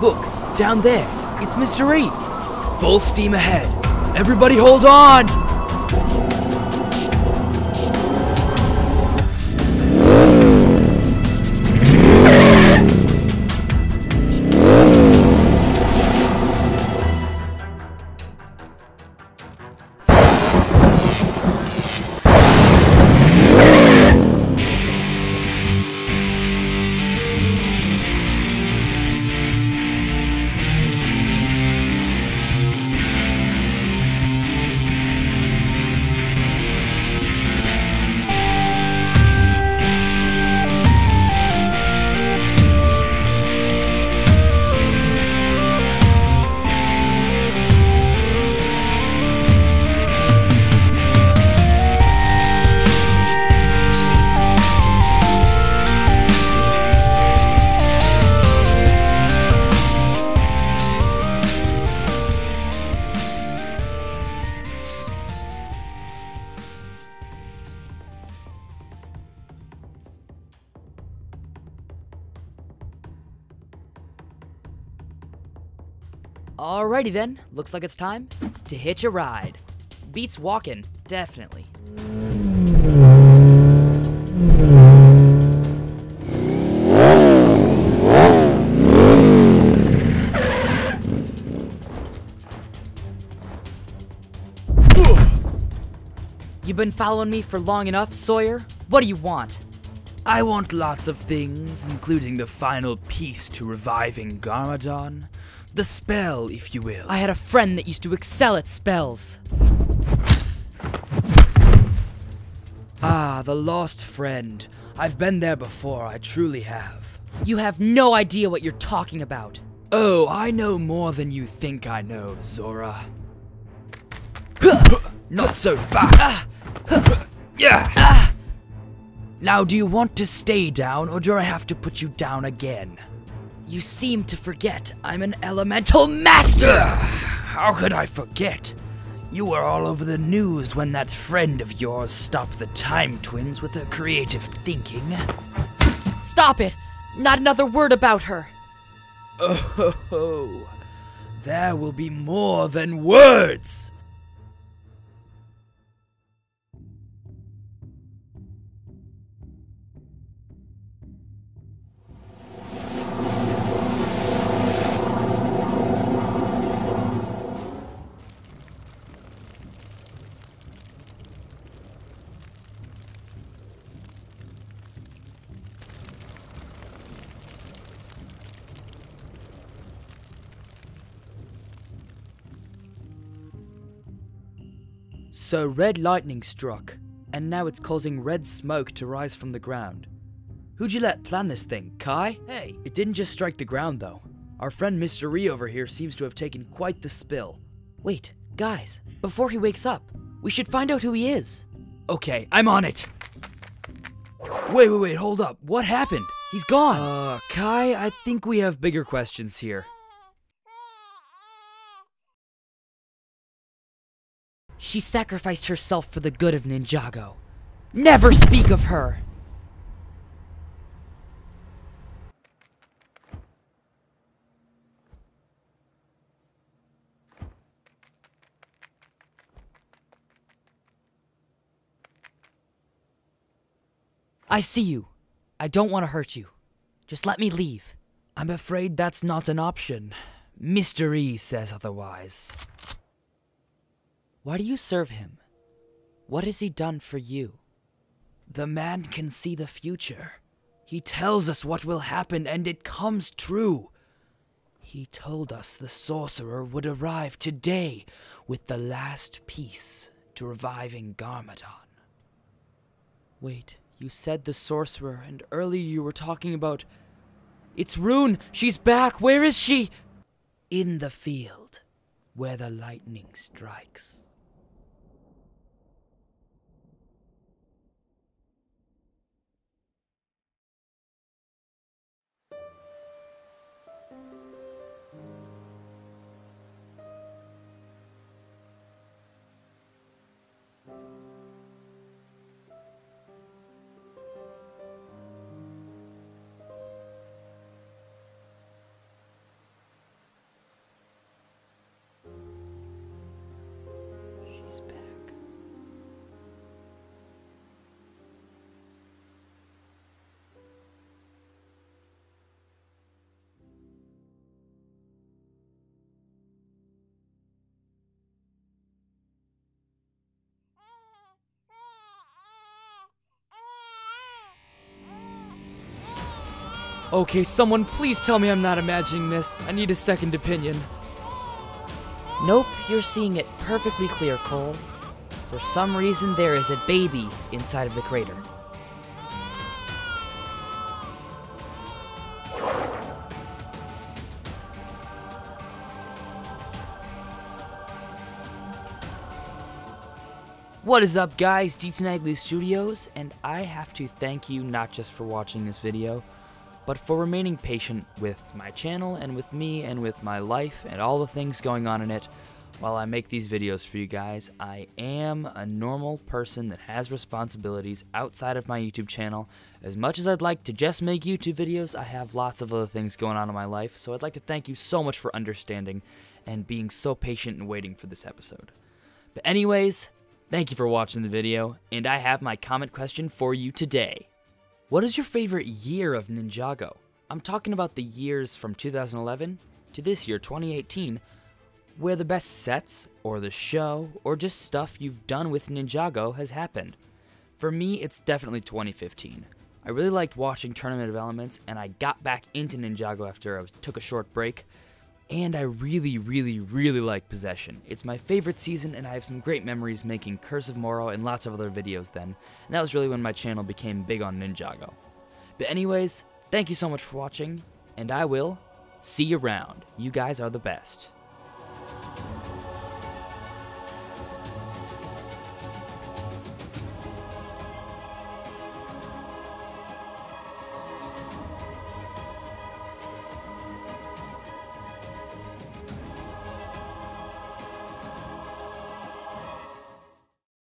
Look, down there. It's Mr. E. Full steam ahead. Everybody hold on! Alrighty then, looks like it's time to hitch a ride. Beats walking, definitely. You've been following me for long enough, Sawyer? What do you want? I want lots of things, including the final piece to reviving Garmadon. The spell, if you will. I had a friend that used to excel at spells. Ah, the lost friend. I've been there before, I truly have. You have no idea what you're talking about. Oh, I know more than you think I know, Zora. Not so fast! Yeah! Now, do you want to stay down, or do I have to put you down again? You seem to forget I'm an elemental master! How could I forget? You were all over the news when that friend of yours stopped the Time Twins with her creative thinking. Stop it! Not another word about her! Oh, ho, ho. there will be more than words! So red lightning struck, and now it's causing red smoke to rise from the ground. Who'd you let plan this thing, Kai? Hey, it didn't just strike the ground though. Our friend Mr. E over here seems to have taken quite the spill. Wait, guys, before he wakes up, we should find out who he is. Okay, I'm on it. Wait, wait, wait, hold up. What happened? He's gone. Uh, Kai, I think we have bigger questions here. She sacrificed herself for the good of Ninjago. Never speak of her! I see you. I don't want to hurt you. Just let me leave. I'm afraid that's not an option. E says otherwise. Why do you serve him? What has he done for you? The man can see the future. He tells us what will happen, and it comes true. He told us the sorcerer would arrive today with the last piece to reviving Garmadon. Wait, you said the sorcerer, and earlier you were talking about. It's Rune! She's back! Where is she? In the field, where the lightning strikes. Okay, someone please tell me I'm not imagining this. I need a second opinion. Nope, you're seeing it perfectly clear, Cole. For some reason, there is a baby inside of the crater. What is up guys, DTinaglia Studios, and I have to thank you not just for watching this video, but for remaining patient with my channel and with me and with my life and all the things going on in it while I make these videos for you guys. I am a normal person that has responsibilities outside of my YouTube channel. As much as I'd like to just make YouTube videos, I have lots of other things going on in my life, so I'd like to thank you so much for understanding and being so patient and waiting for this episode. But anyways, Thank you for watching the video, and I have my comment question for you today. What is your favorite year of Ninjago? I'm talking about the years from 2011 to this year, 2018, where the best sets, or the show, or just stuff you've done with Ninjago has happened. For me, it's definitely 2015. I really liked watching Tournament of Elements, and I got back into Ninjago after I took a short break, and I really, really, really like Possession. It's my favorite season, and I have some great memories making Curse of Morro and lots of other videos then, and that was really when my channel became big on Ninjago. But anyways, thank you so much for watching, and I will see you around. You guys are the best.